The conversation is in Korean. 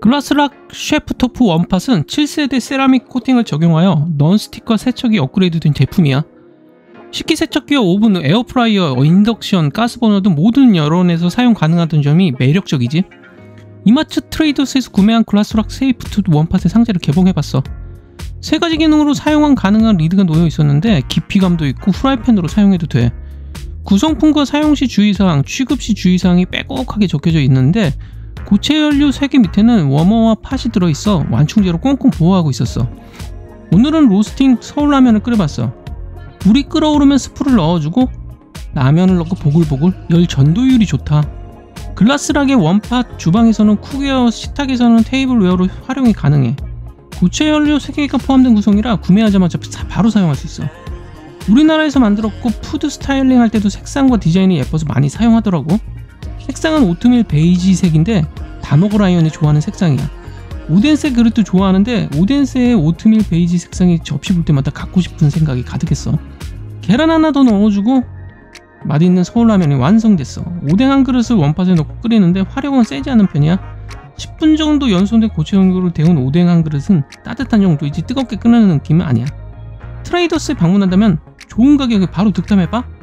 글라스락 셰프토프 웜팟은 7세대 세라믹 코팅을 적용하여 nonstick과 세척이 업그레이드된 제품이야. 식기세척기와 오븐, 에어프라이어, 인덕션, 가스버너 등 모든 열원에서 사용 가능하단 점이 매력적이지. 이마트 트레이더스에서 구매한 글라스락 셰프토프 웜팟의 상자를 개봉해봤어. 세 가지 기능으로 사용 가능한 lid가 놓여 있었는데 깊이감도 있고 후라이팬으로 사용해도 돼. 구성품과 사용 시 주의사항, 취급 시 주의사항이 빼곡하게 적혀져 있는데 고체 연료 3개 밑에는 warmer와 pot이 들어있어 완충제로 꽁꽁 보호하고 있었어. 오늘은 로스팅 서울라면을 끓여봤어. 물이 끓어오르면 스프를 넣어주고 라면을 넣고 보글보글 열 전도율이 좋다. 글라스락의 웜팟 주방에서는 cookware 식탁에서는 tableware로 활용이 가능해. 고체 연료 3개가 포함된 구성이라 구매하자마자 바로 사용할 수 있어. 우리나라에서 만들었고 food styling 할 때도 색상과 디자인이 예뻐서 많이 사용하더라고. 색상은 오트밀 베이지색인데 다 먹어라 이언이 좋아하는 색상이야. 오덴세 그릇도 좋아하는데 오덴세의 오트밀 베이지 색상이 접시 볼 때마다 갖고 싶은 생각이 가득했어. 계란 하나 더 넣어주고 맛있는 서울라면이 완성됐어. 오뎅 한 그릇을 웜팟에 넣고 끓이는데 화력은 세지 않은 편이야. 10분 정도 연소된 고체연료로 데운 오뎅 한 그릇은 따뜻한 정도이지 뜨겁게 끓는 느낌은 아니야. 트레이더스에 방문한다면 좋은 가격에 바로 득템해봐.